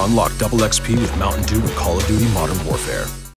Unlock double XP with Mountain Dew and Call of Duty Modern Warfare.